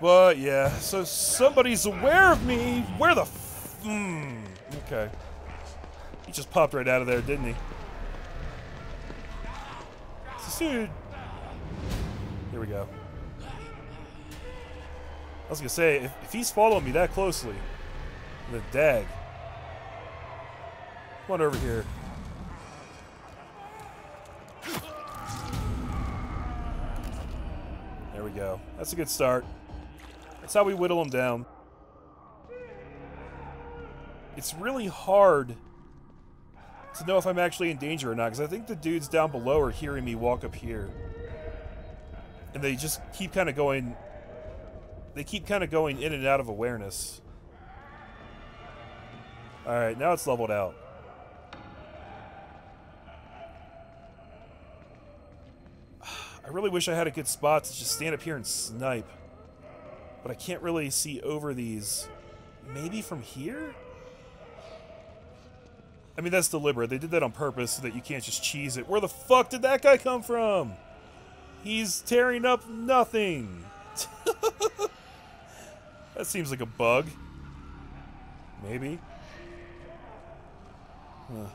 But yeah, so somebody's aware of me. Where the f- mm, Okay. He just popped right out of there, didn't he? Dude. Here we go. I was gonna say, if, if he's following me that closely, the dag. Come on over here. There we go. That's a good start. That's how we whittle them down. It's really hard to know if I'm actually in danger or not, because I think the dudes down below are hearing me walk up here. And they just keep kind of going... They keep kind of going in and out of awareness. Alright, now it's leveled out. I really wish I had a good spot to just stand up here and snipe. But I can't really see over these. Maybe from here? I mean, that's deliberate. They did that on purpose so that you can't just cheese it. Where the fuck did that guy come from? He's tearing up nothing. that seems like a bug. Maybe. Huh.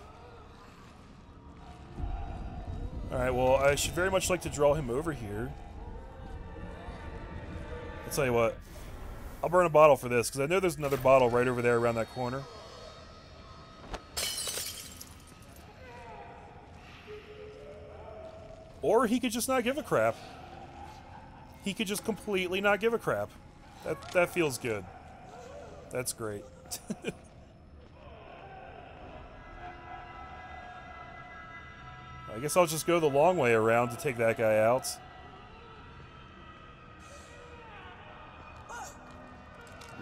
Alright, well, I should very much like to draw him over here. Tell you what. I'll burn a bottle for this, because I know there's another bottle right over there around that corner. Or he could just not give a crap. He could just completely not give a crap. That, that feels good. That's great. I guess I'll just go the long way around to take that guy out.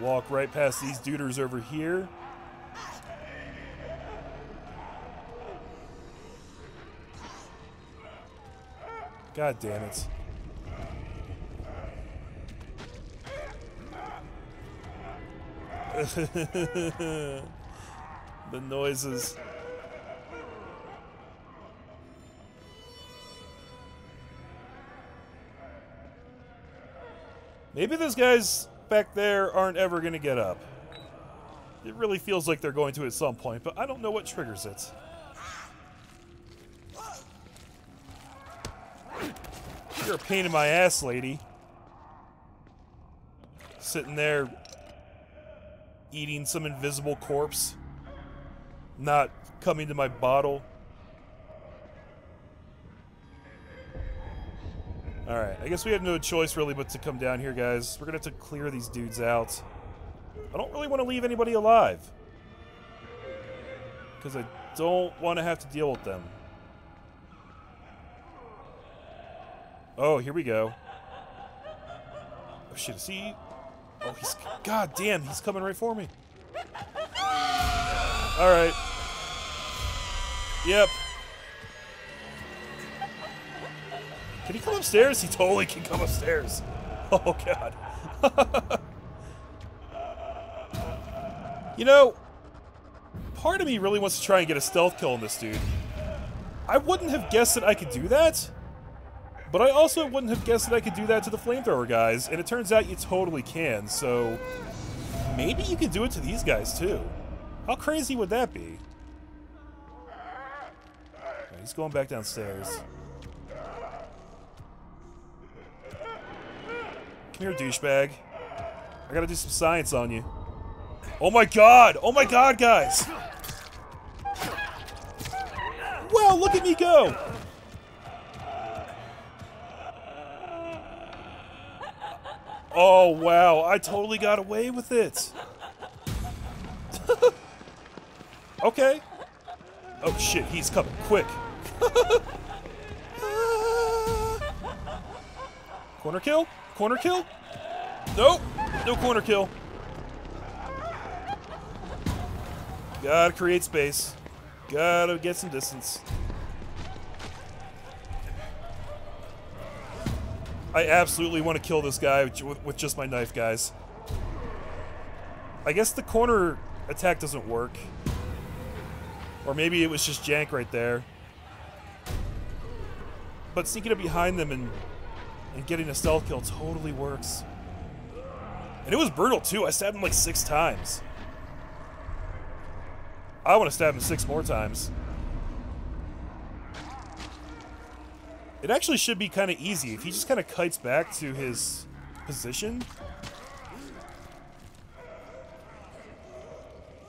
Walk right past these duders over here. God damn it. the noises. Maybe those guys back there aren't ever going to get up. It really feels like they're going to at some point, but I don't know what triggers it. You're a pain in my ass, lady. Sitting there eating some invisible corpse. Not coming to my bottle. Alright, I guess we have no choice really but to come down here, guys. We're gonna have to clear these dudes out. I don't really want to leave anybody alive. Because I don't want to have to deal with them. Oh, here we go. Oh shit, is he... Oh, he's... God damn, he's coming right for me. Alright. Yep. Can he come upstairs? He totally can come upstairs. Oh, God. you know, part of me really wants to try and get a stealth kill on this dude. I wouldn't have guessed that I could do that. But I also wouldn't have guessed that I could do that to the flamethrower guys, and it turns out you totally can, so maybe you could do it to these guys too. How crazy would that be? He's going back downstairs. Come here, douchebag. I gotta do some science on you. Oh my god! Oh my god, guys! Well, look at me go! Oh, wow. I totally got away with it. okay. Oh, shit. He's coming quick. corner kill? Corner kill? Nope. No corner kill. Gotta create space. Gotta get some distance. I absolutely want to kill this guy with just my knife, guys. I guess the corner attack doesn't work. Or maybe it was just jank right there. But sneaking up behind them and, and getting a stealth kill totally works. And it was brutal, too. I stabbed him like six times. I want to stab him six more times. It actually should be kind of easy. If he just kind of kites back to his position,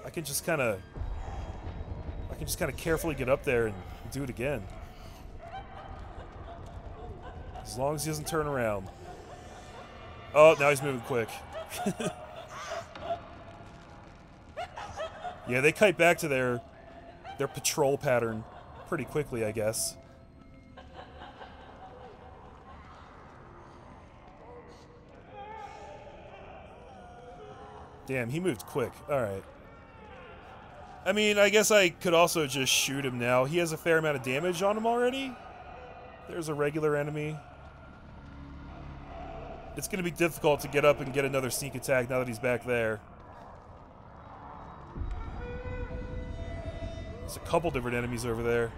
I can just kind of... I can just kind of carefully get up there and do it again. As long as he doesn't turn around. Oh, now he's moving quick. yeah, they kite back to their their patrol pattern pretty quickly, I guess. Damn, he moved quick. Alright. I mean, I guess I could also just shoot him now. He has a fair amount of damage on him already. There's a regular enemy. It's going to be difficult to get up and get another sneak attack now that he's back there. There's a couple different enemies over there.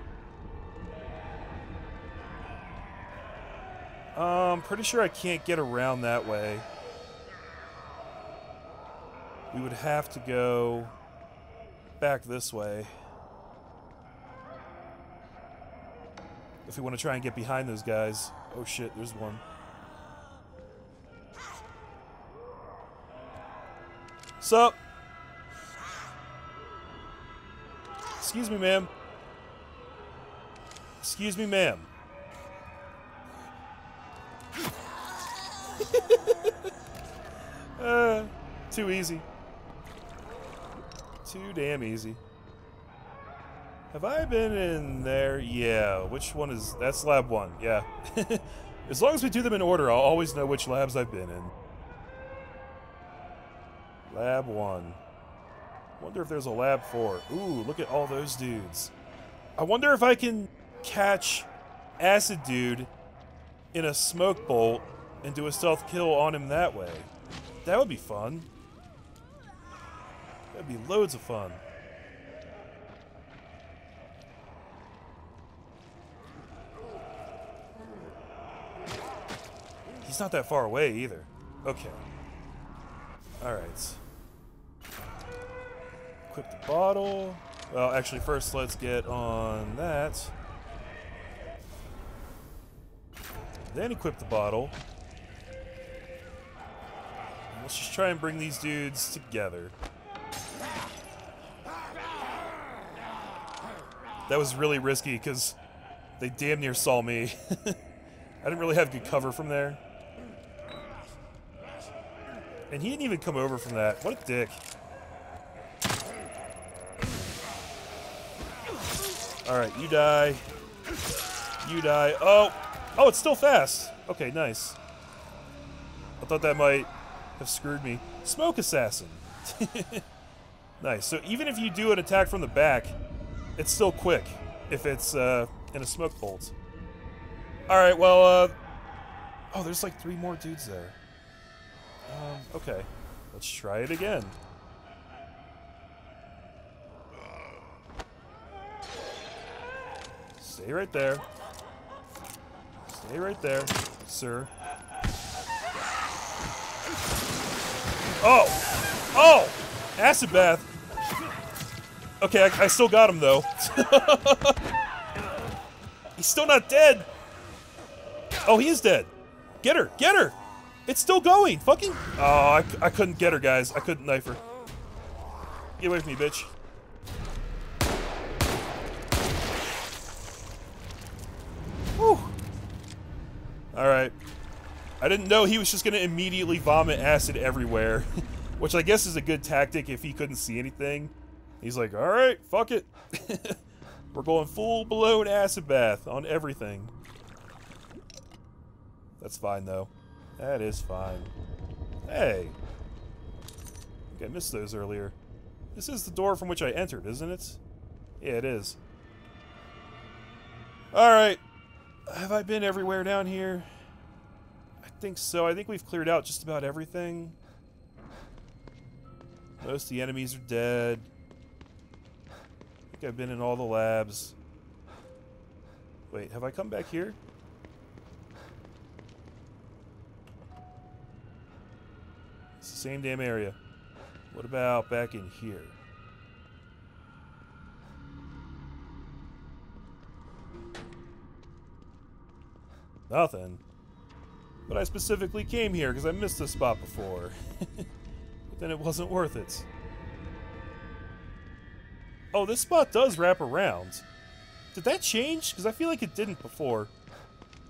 I'm pretty sure I can't get around that way. We would have to go back this way. If we want to try and get behind those guys. Oh shit, there's one. Sup? Excuse me, ma'am. Excuse me, ma'am. uh, too easy. Too damn easy. Have I been in there? Yeah. Which one is... That's lab one. Yeah. as long as we do them in order, I'll always know which labs I've been in. Lab 1. Wonder if there's a lab 4. Ooh, look at all those dudes. I wonder if I can catch Acid Dude in a smoke bolt and do a stealth kill on him that way. That would be fun. That'd be loads of fun. He's not that far away either. Okay. Alright equip the bottle. Well, actually, first let's get on that. Then equip the bottle. And let's just try and bring these dudes together. That was really risky because they damn near saw me. I didn't really have good cover from there. And he didn't even come over from that. What a dick. Alright, you die. You die. Oh! Oh, it's still fast! Okay, nice. I thought that might have screwed me. Smoke Assassin! nice. So even if you do an attack from the back, it's still quick if it's uh, in a smoke bolt. Alright, well, uh... Oh, there's like three more dudes there. Um, okay. Let's try it again. Stay right there. Stay right there, sir. Oh! Oh! Acid bath. Okay, I, I still got him, though. He's still not dead. Oh, he is dead. Get her! Get her! It's still going! Fucking... Oh, I, I couldn't get her, guys. I couldn't knife her. Get away from me, bitch. Alright. I didn't know he was just going to immediately vomit acid everywhere. Which I guess is a good tactic if he couldn't see anything. He's like, alright, fuck it. We're going full-blown acid bath on everything. That's fine, though. That is fine. Hey. I I missed those earlier. This is the door from which I entered, isn't it? Yeah, it is. Alright. Have I been everywhere down here? I think so. I think we've cleared out just about everything. Most of the enemies are dead. I think I've been in all the labs. Wait, have I come back here? It's the same damn area. What about back in here? Nothing. But I specifically came here because I missed this spot before. but then it wasn't worth it. Oh, this spot does wrap around. Did that change? Because I feel like it didn't before.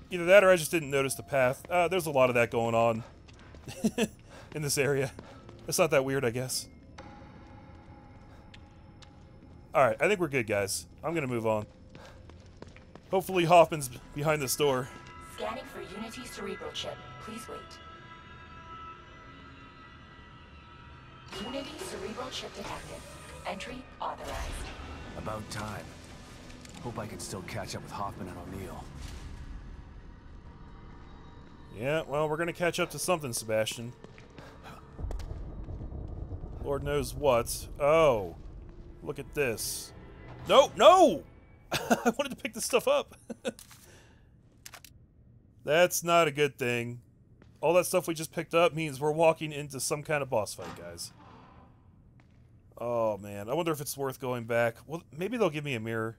Either that or I just didn't notice the path. Uh, there's a lot of that going on in this area. It's not that weird, I guess. Alright, I think we're good, guys. I'm to move on. Hopefully Hoffman's behind this door. Scanning for Unity cerebral chip. Please wait. Unity cerebral chip detected. Entry authorized. About time. Hope I can still catch up with Hoffman and O'Neill. Yeah, well, we're gonna catch up to something, Sebastian. Lord knows what. Oh. Look at this. No, no! I wanted to pick this stuff up. That's not a good thing. All that stuff we just picked up means we're walking into some kind of boss fight, guys. Oh, man. I wonder if it's worth going back. Well, maybe they'll give me a mirror.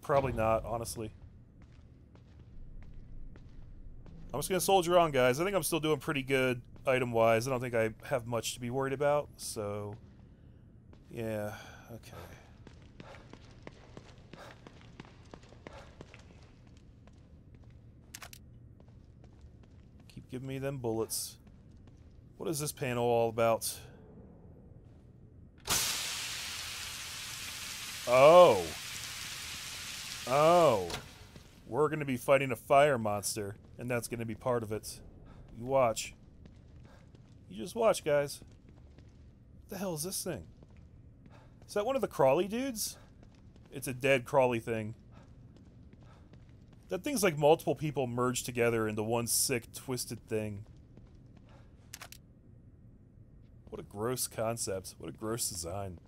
Probably not, honestly. I'm just going to soldier on, guys. I think I'm still doing pretty good item-wise. I don't think I have much to be worried about, so... Yeah, okay. Giving me them bullets. What is this panel all about? Oh. Oh. We're going to be fighting a fire monster, and that's going to be part of it. You watch. You just watch, guys. What the hell is this thing? Is that one of the crawly dudes? It's a dead crawly thing. That thing's like multiple people merged together into one sick, twisted thing. What a gross concept. What a gross design.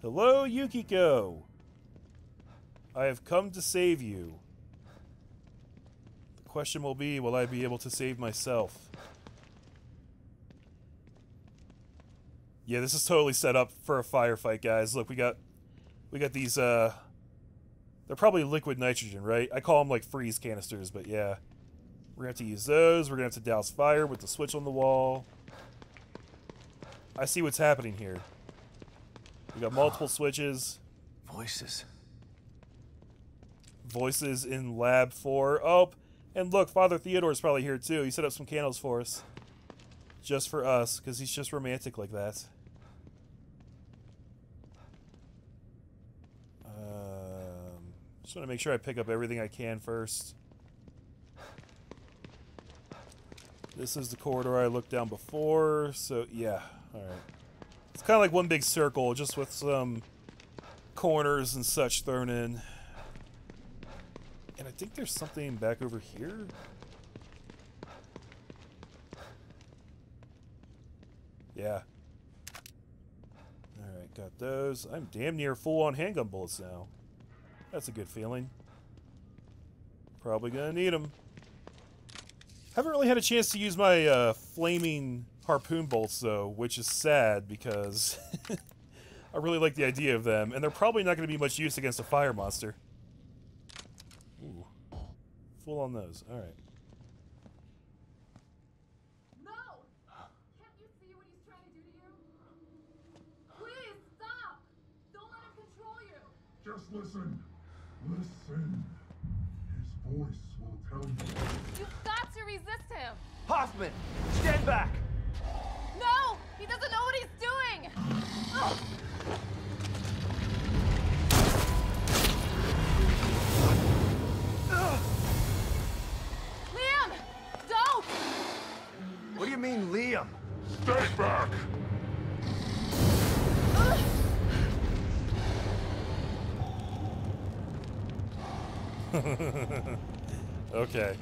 Hello, Yukiko. I have come to save you. The question will be, will I be able to save myself? Yeah, this is totally set up for a firefight, guys. Look, we got we got these uh they're probably liquid nitrogen, right? I call them like freeze canisters, but yeah. We're going to have to use those. We're going to have to douse fire with the switch on the wall. I see what's happening here. We got multiple switches. Voices. Voices in Lab 4. Oh, and look, Father Theodore's probably here too. He set up some candles for us. Just for us, because he's just romantic like that. Um, just want to make sure I pick up everything I can first. This is the corridor I looked down before, so yeah, alright. It's kind of like one big circle, just with some corners and such thrown in. And I think there's something back over here. Yeah. Alright, got those. I'm damn near full on handgun bullets now. That's a good feeling. Probably gonna need them. Haven't really had a chance to use my uh, flaming harpoon bolts, though, which is sad because I really like the idea of them, and they're probably not going to be much use against a fire monster. Ooh. Full on those. Alright. No! Can't you see what he's trying to do to you? Please, stop! Don't let him control you! Just listen. Listen. His voice will tell you. You've got to resist him! Hoffman! Stand back! No! He doesn't know what he's doing! Ugh. Liam! Don't! What do you mean, Liam? Stay back! Ugh. Okay.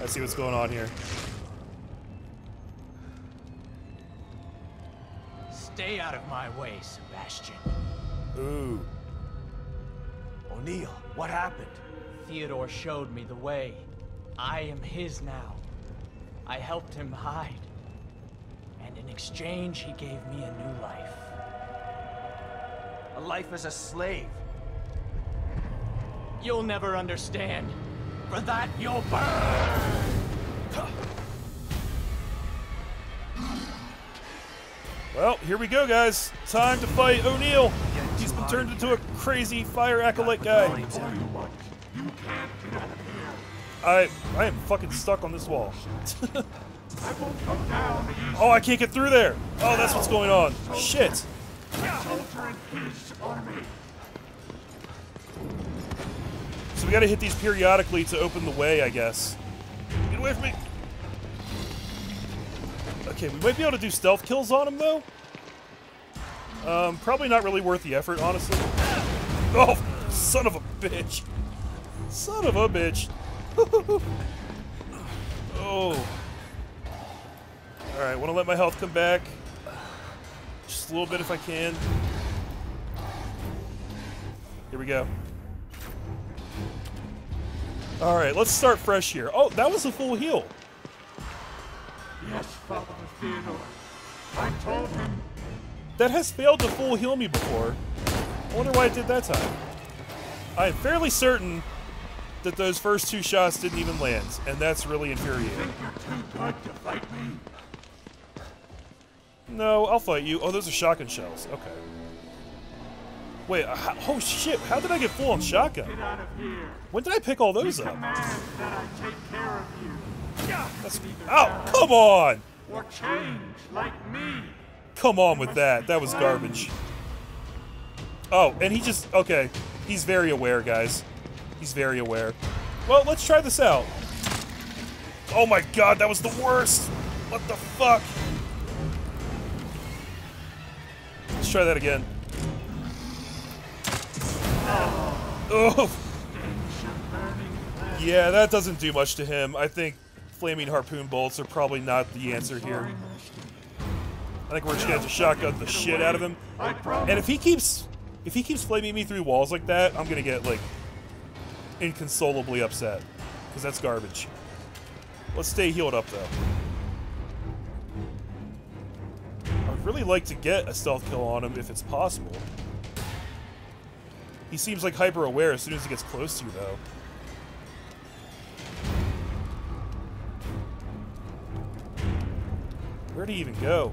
I see what's going on here. Stay out of my way, Sebastian. Ooh. O'Neill, what happened? Theodore showed me the way. I am his now. I helped him hide. And in exchange, he gave me a new life. A life as a slave. You'll never understand. For that, you'll burn! Well, here we go, guys. Time to fight O'Neill. He's been turned into a crazy fire acolyte guy. I I am fucking stuck on this wall. oh, I can't get through there. Oh, that's what's going on. Shit. So we gotta hit these periodically to open the way, I guess. Get away from me. Okay, we might be able to do stealth kills on him, though. Um, probably not really worth the effort, honestly. Oh, son of a bitch. Son of a bitch. oh. Alright, want to let my health come back. Just a little bit if I can. Here we go. Alright, let's start fresh here. Oh, that was a full heal. Yes, Father Theodore. I told him That has failed to full heal me before. I wonder why it did that time. I am fairly certain that those first two shots didn't even land, and that's really infuriating. you're too good to fight me. No, I'll fight you. Oh, those are shotgun shells. Okay. Wait, uh, oh shit, how did I get full on shotgun? Get out of here. When did I pick all those up? Command that I take care of you. That's, ow, come on! Or change like me. Come on with that. That was garbage. Oh, and he just, okay. He's very aware, guys. He's very aware. Well, let's try this out. Oh my god, that was the worst! What the fuck? Let's try that again. Oh! Yeah, that doesn't do much to him. I think flaming harpoon bolts are probably not the answer here. I think we're just gonna have to shotgun the shit out of him. And if he keeps if he keeps flaming me through walls like that, I'm gonna get like inconsolably upset. Because that's garbage. Let's stay healed up though. I'd really like to get a stealth kill on him if it's possible. He seems like hyper aware as soon as he gets close to you though. Where'd he even go?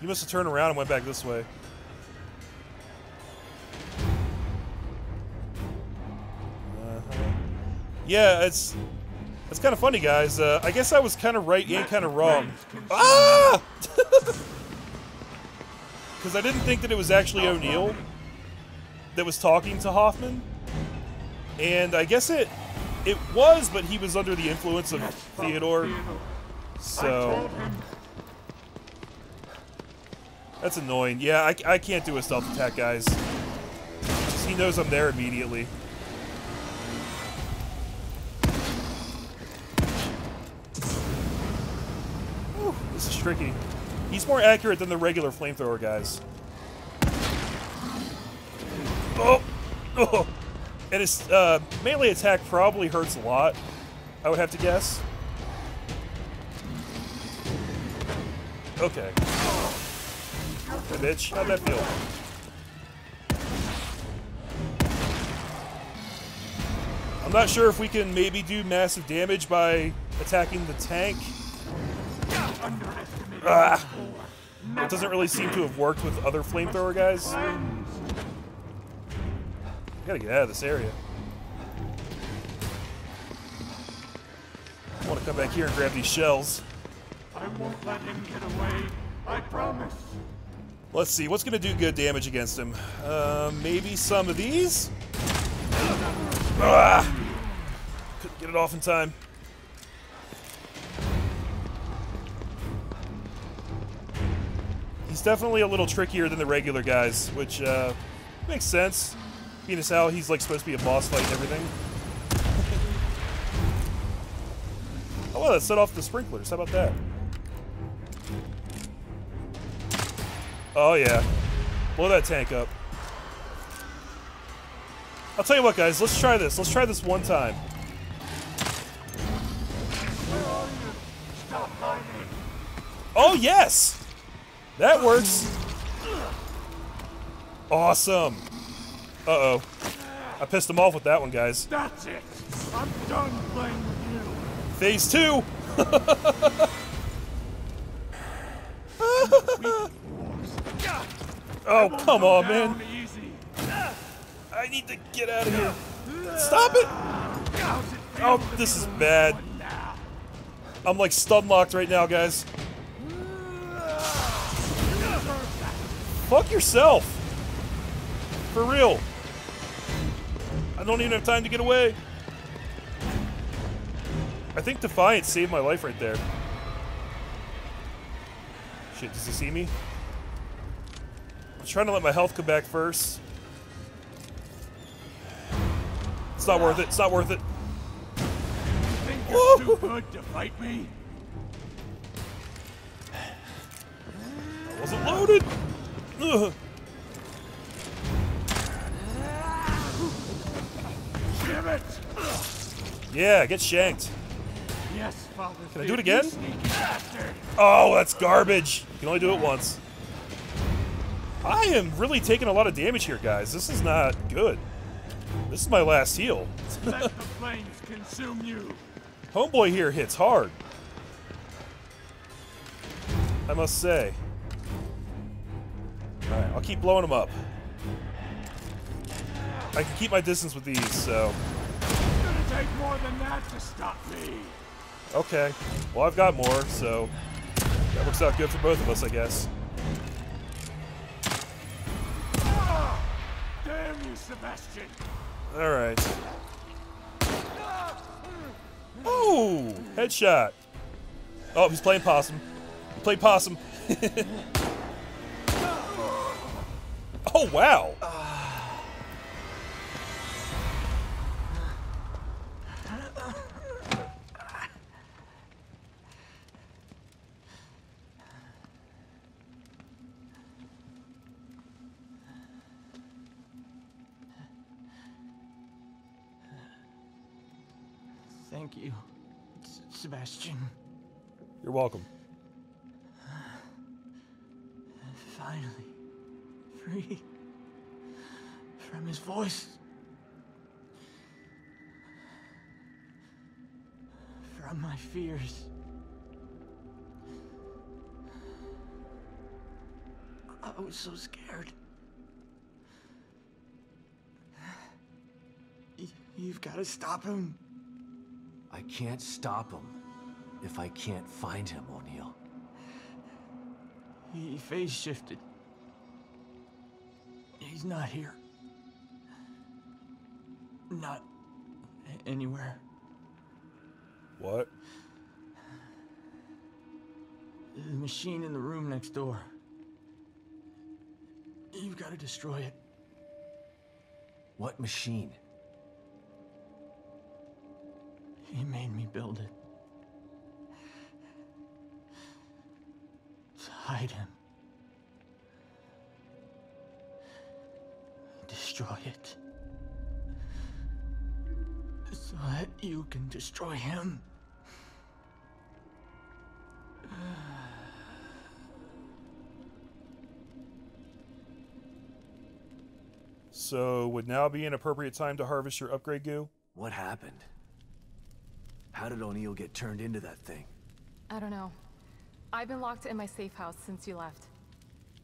He must have turned around and went back this way. Uh-huh. Yeah, it's it's kind of funny, guys. Uh, I guess I was kind of right and kind of wrong. Ah! Because I didn't think that it was actually O'Neill that was talking to Hoffman, and I guess it it was, but he was under the influence of Theodore. So that's annoying. Yeah, I, I can't do a stealth attack, guys. He knows I'm there immediately. Whew, this is tricky. He's more accurate than the regular flamethrower guys. Oh! Oh! And his uh, melee attack probably hurts a lot, I would have to guess. Okay. Bitch, how'd that feel? I'm not sure if we can maybe do massive damage by attacking the tank. Ah! It doesn't really seem to have worked with other flamethrower guys. I gotta get out of this area. I want to come back here and grab these shells. I won't let him get away. I promise. Let's see, what's going to do good damage against him? Uh, maybe some of these? Ah! Couldn't get it off in time. He's definitely a little trickier than the regular guys, which uh, makes sense. Being as how he's like supposed to be a boss fight and everything. oh well, that set off the sprinklers. How about that? Oh, yeah. Blow that tank up. I'll tell you what, guys. Let's try this. Let's try this one time. Oh, yes! That works. Awesome. Uh-oh. I pissed him off with that one, guys. That's it. I'm done playing with you. Phase two! oh, come on, man. I need to get out of here. Stop it! Oh, this is bad. I'm like stun locked right now, guys. Fuck yourself. For real. I don't even have time to get away. I think Defiant saved my life right there. Shit, does he see me? I'm trying to let my health come back first. It's not worth it. It's not worth it. Think you're too good to fight me? I wasn't loaded. Ugh. Damn it! Yeah, get shanked. Yes, Father. Can I do it again? Oh, that's garbage. You can only do it once. I am really taking a lot of damage here, guys. This is not good. This is my last heal. Let the flames consume you. Homeboy here hits hard. I must say. Alright, I'll keep blowing them up. I can keep my distance with these, so... It's gonna take more than that to stop me. Okay. Well, I've got more, so... That works out good for both of us, I guess. Ah! Damn you, Sebastian. Alright. Oh! Headshot! Oh, he's playing possum. He played possum. oh, wow! Thank you, S- Sebastian. You're welcome. Finally, free from his voice. From my fears. I was so scared. You've got to stop him. I can't stop him if I can't find him, O'Neill. He phase shifted. He's not here. Not anywhere. What? The machine in the room next door. You've got to destroy it. What machine? He made me build it. To hide him. Destroy it. So that you can destroy him. So, would now be an appropriate time to harvest your upgrade goo? What happened? How did O'Neill get turned into that thing? I don't know. I've been locked in my safe house since you left.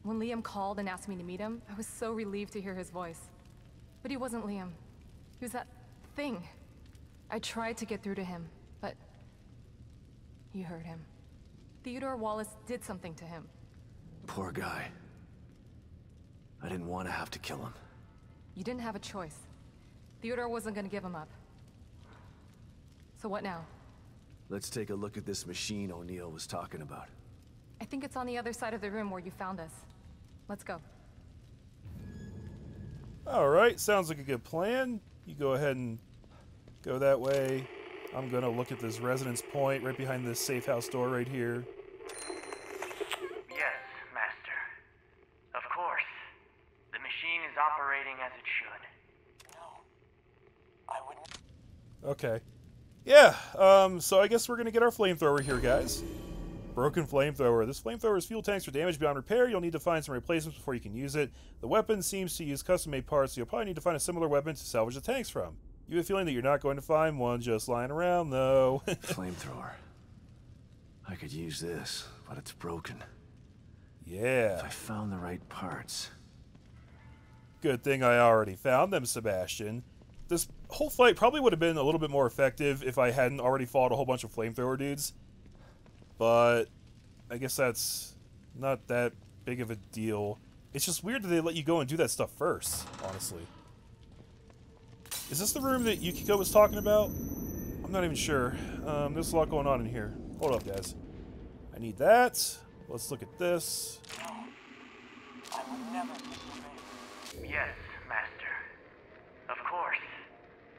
When Liam called and asked me to meet him, I was so relieved to hear his voice. But he wasn't Liam. He was that thing. I tried to get through to him, but you heard him. Theodore Wallace did something to him. Poor guy. I didn't want to have to kill him. You didn't have a choice. Theodore wasn't gonna give him up. So what now? Let's take a look at this machine O'Neill was talking about. I think it's on the other side of the room where you found us. Let's go. Alright, sounds like a good plan. You go ahead and go that way. I'm gonna look at this resonance point right behind this safe house door right here. Yes, Master. Of course. The machine is operating as it should. No, I wouldn't. Okay. Yeah, um, so I guess we're gonna get our flamethrower here, guys. Broken flamethrower. This flamethrower's fuel tanks are damaged beyond repair. You'll need to find some replacements before you can use it. The weapon seems to use custom-made parts, so you'll probably need to find a similar weapon to salvage the tanks from. You have a feeling that you're not going to find one just lying around, though. Flamethrower. I could use this, but it's broken. yeah. If I found the right parts. Good thing I already found them, Sebastian. This whole fight probably would have been a little bit more effective if I hadn't already fought a whole bunch of flamethrower dudes. But I guess that's not that big of a deal. It's just weird that they let you go and do that stuff first, honestly. Is this the room that Yukiko was talking about? I'm not even sure. Um, there's a lot going on in here. Hold up, guys. I need that. Let's look at this. Never. Yes, Master. Of course.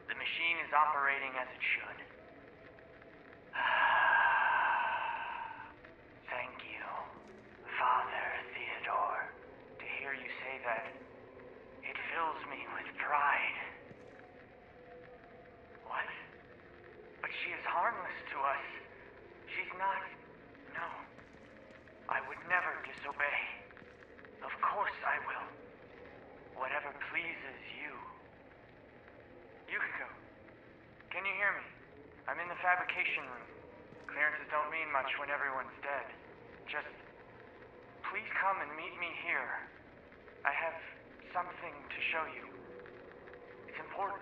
The machine is operating as it should. Thank you, Father Theodore. To hear you say that, it fills me with pride. What? But she is harmless to us. She's not. No. I would never disobey. Of course I will. Whatever pleases you. Yukiko, can you hear me? I'm in the fabrication room. Clearances don't mean much when everyone's dead. Just please come and meet me here. I have something to show you. It's important.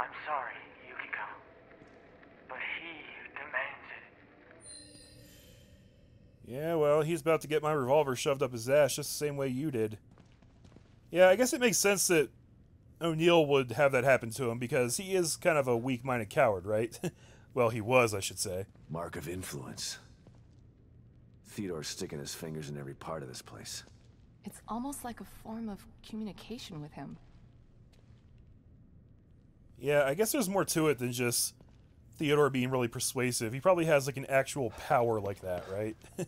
I'm sorry, Yukiko. But he demands it. Yeah, well, he's about to get my revolver shoved up his ass just the same way you did. Yeah, I guess it makes sense that O'Neill would have that happen to him because he is kind of a weak minded coward, right? well, he was, I should say. Mark of influence. Theodore's sticking his fingers in every part of this place. It's almost like a form of communication with him. Yeah, I guess there's more to it than just Theodore being really persuasive. He probably has like an actual power like that, right?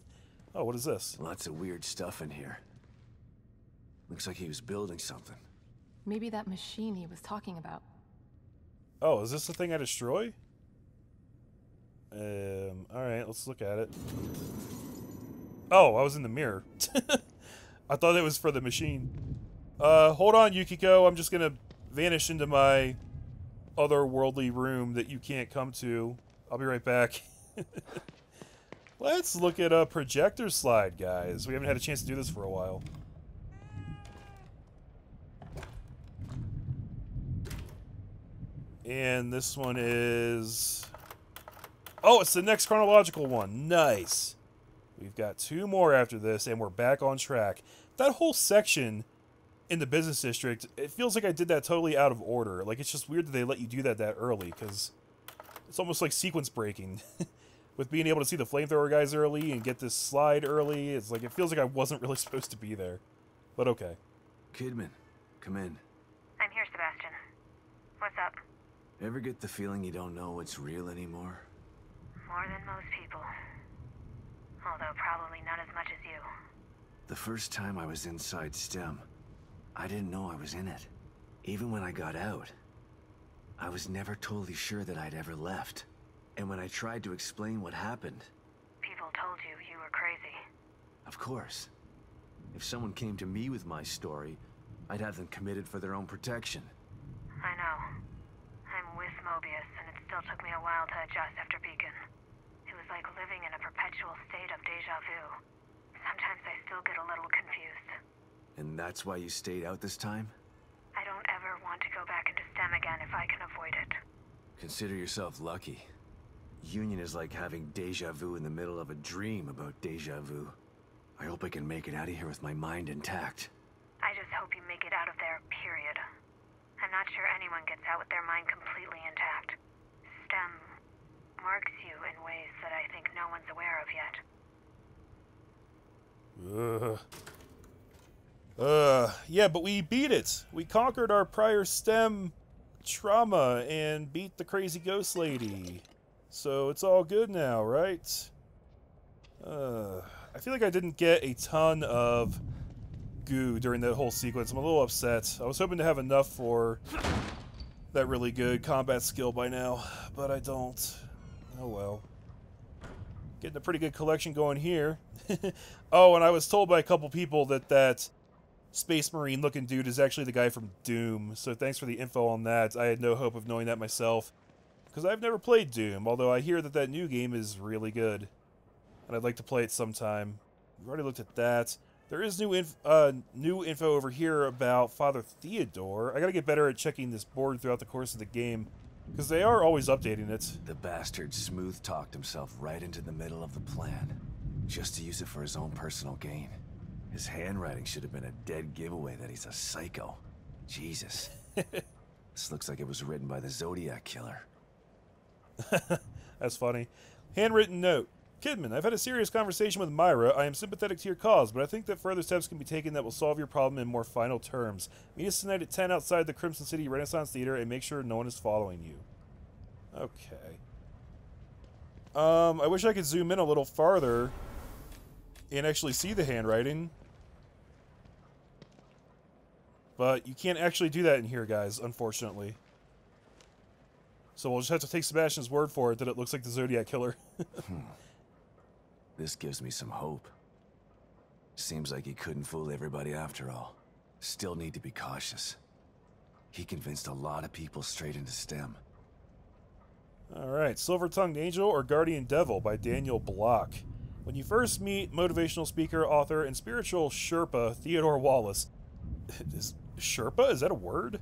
oh, what is this? Lots of weird stuff in here. Looks like he was building something. Maybe that machine he was talking about. Oh, is this the thing I destroy? Um, alright, let's look at it. Oh, I was in the mirror. I thought it was for the machine. Uh, hold on, Yukiko. I'm just gonna vanish into my otherworldly room that you can't come to. I'll be right back. Let's look at a projector slide, guys. We haven't had a chance to do this for a while. And this one is... Oh, it's the next chronological one. Nice. We've got two more after this, and we're back on track. That whole section in the business district, it feels like I did that totally out of order. Like, it's just weird that they let you do that that early, because it's almost like sequence breaking. With being able to see the flamethrower guys early and get this slide early, it's like, it feels like I wasn't really supposed to be there. But okay. Kidman, come in. I'm here, Sebastian. What's up? Ever get the feeling you don't know what's real anymore? More than most people. Although probably not as much as you. The first time I was inside STEM, I didn't know I was in it. Even when I got out, I was never totally sure that I'd ever left. And when I tried to explain what happened, People told you you were crazy. of course, if someone came to me with my story, I'd have them committed for their own protection. I know. I'm with Mobius, and it still took me a while to adjust after Beacon. Like living in a perpetual state of deja vu. Sometimes I still get a little confused. And that's why you stayed out this time? I don't ever want to go back into STEM again if I can avoid it. Consider yourself lucky. Union is like having deja vu in the middle of a dream about deja vu. I hope I can make it out of here with my mind intact. I just hope you make it out of there, period. I'm not sure anyone gets out with their mind completely intact. STEM marks you in ways that I think no one's aware of yet. Ugh. Uh, yeah, but we beat it. We conquered our prior STEM trauma and beat the crazy ghost lady. So it's all good now, right? Uh, I feel like I didn't get a ton of goo during that whole sequence. I'm a little upset. I was hoping to have enough for that really good combat skill by now, but I don't. Oh well. Getting a pretty good collection going here. oh, and I was told by a couple people that that Space Marine looking dude is actually the guy from Doom, so thanks for the info on that. I had no hope of knowing that myself, because I've never played Doom, although I hear that that new game is really good, and I'd like to play it sometime. We've already looked at that. There is new inf uh, new info over here about Father Theodore. I gotta get better at checking this board throughout the course of the game, because they are always updating it. The bastard smooth talked himself right into the middle of the plan, just to use it for his own personal gain. His handwriting should have been a dead giveaway that he's a psycho. Jesus. this looks like it was written by the Zodiac Killer. That's funny. Handwritten note. Kidman, I've had a serious conversation with Myra. I am sympathetic to your cause, but I think that further steps can be taken that will solve your problem in more final terms. Meet us tonight at 10 outside the Krimson City Renaissance Theater and make sure no one is following you. Okay. Um, I wish I could zoom in a little farther and actually see the handwriting. But you can't actually do that in here, guys, unfortunately. So we'll just have to take Sebastian's word for it that it looks like the Zodiac Killer. Hmm. This gives me some hope. Seems like he couldn't fool everybody after all. Still need to be cautious. He convinced a lot of people straight into STEM. Alright, Silver Tongued Angel or Guardian Devil by Daniel Block. When you first meet motivational speaker, author, and spiritual Sherpa Theodore Wallace. Is Sherpa? Is that a word?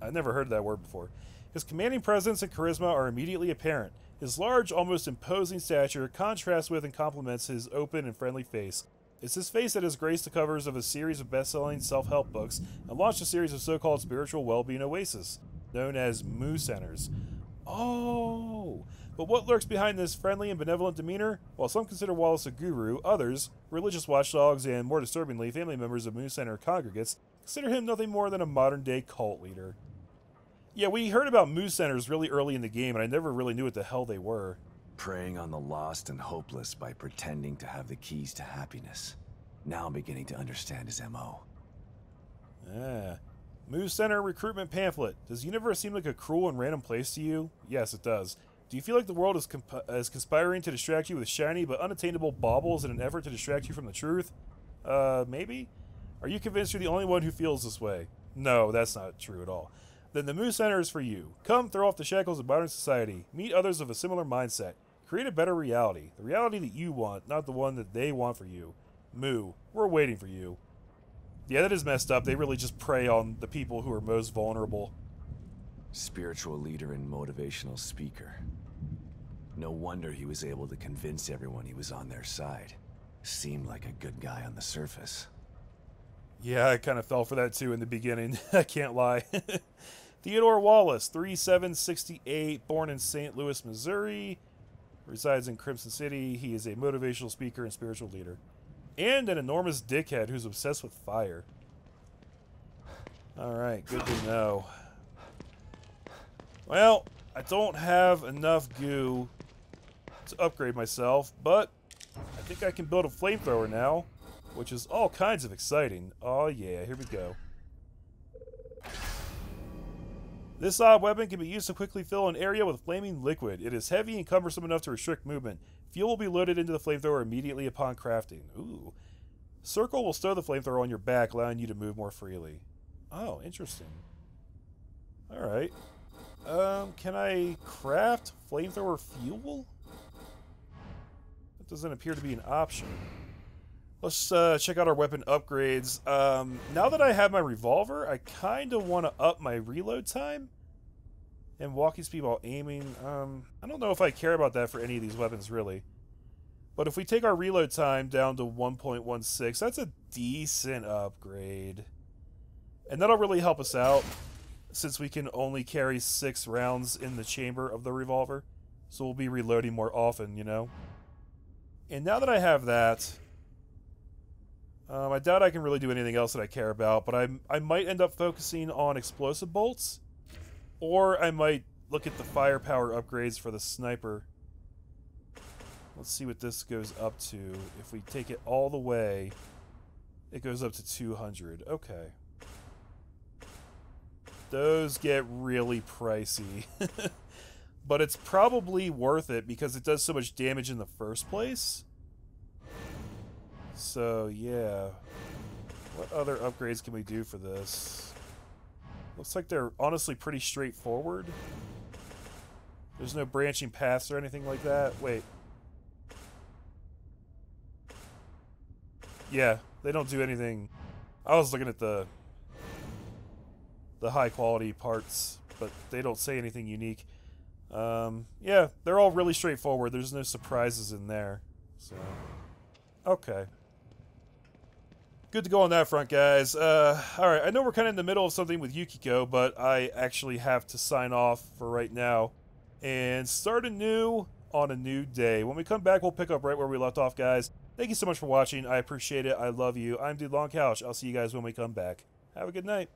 I've never heard that word before. His commanding presence and charisma are immediately apparent. His large, almost imposing stature contrasts with and complements his open and friendly face. It's his face that has graced the covers of a series of best-selling self-help books and launched a series of so-called spiritual well-being oases, known as Moo Centers. Oh! But what lurks behind this friendly and benevolent demeanor? While some consider Wallace a guru, others, religious watchdogs and, more disturbingly, family members of Moo Center congregates, consider him nothing more than a modern-day cult leader. Yeah, we heard about Moo Centers really early in the game, and I never really knew what the hell they were. Preying on the lost and hopeless by pretending to have the keys to happiness. Now I'm beginning to understand his MO. Ah. Moo Center recruitment pamphlet. Does the universe seem like a cruel and random place to you? Yes, it does. Do you feel like the world is, comp- is conspiring to distract you with shiny but unattainable baubles in an effort to distract you from the truth? Uh, maybe? Are you convinced you're the only one who feels this way? No, that's not true at all. Then the Moo Center is for you. Come throw off the shackles of modern society. Meet others of a similar mindset. Create a better reality. The reality that you want, not the one that they want for you. Moo, we're waiting for you. Yeah, that is messed up. They really just prey on the people who are most vulnerable. Spiritual leader and motivational speaker. No wonder he was able to convince everyone he was on their side. Seemed like a good guy on the surface. Yeah, I kind of fell for that too in the beginning. I can't lie. Theodore Wallace, 3768, born in St. Louis, Missouri, resides in Krimson City. He is a motivational speaker and spiritual leader. And an enormous dickhead who's obsessed with fire. Alright, good to know. Well, I don't have enough goo to upgrade myself, but I think I can build a flamethrower now, which is all kinds of exciting. Oh yeah, here we go. This odd weapon can be used to quickly fill an area with flaming liquid. It is heavy and cumbersome enough to restrict movement. Fuel will be loaded into the flamethrower immediately upon crafting. Ooh. Circle will stow the flamethrower on your back, allowing you to move more freely. Oh, interesting. Alright. Um, can I craft flamethrower fuel? That doesn't appear to be an option. Let's uh, check out our weapon upgrades. Um, now that I have my revolver, I kind of want to up my reload time and walking speed while aiming. Um, I don't know if I care about that for any of these weapons, really. But if we take our reload time down to 1.16, that's a decent upgrade. And that'll really help us out, since we can only carry six rounds in the chamber of the revolver. So we'll be reloading more often, you know? And now that I have that, um, I doubt I can really do anything else that I care about, but I, I might end up focusing on explosive bolts, or I might look at the firepower upgrades for the sniper. Let's see what this goes up to. If we take it all the way, It goes up to 200. Okay. Those get really pricey. but it's probably worth it because it does so much damage in the first place. So, yeah. What other upgrades can we do for this? Looks like they're honestly pretty straightforward. There's no branching paths or anything like that. Wait. Yeah, they don't do anything. I was looking at the the high quality parts, but they don't say anything unique. Um, yeah, they're all really straightforward. There's no surprises in there. So, okay. Good to go on that front, guys. Uh, all right, I know we're kind of in the middle of something with Yukiko, but I actually have to sign off for right now and start anew on a new day. When we come back, we'll pick up right where we left off, guys. Thank you so much for watching. I appreciate it. I love you. I'm Dude Longcouch. I'll see you guys when we come back. Have a good night.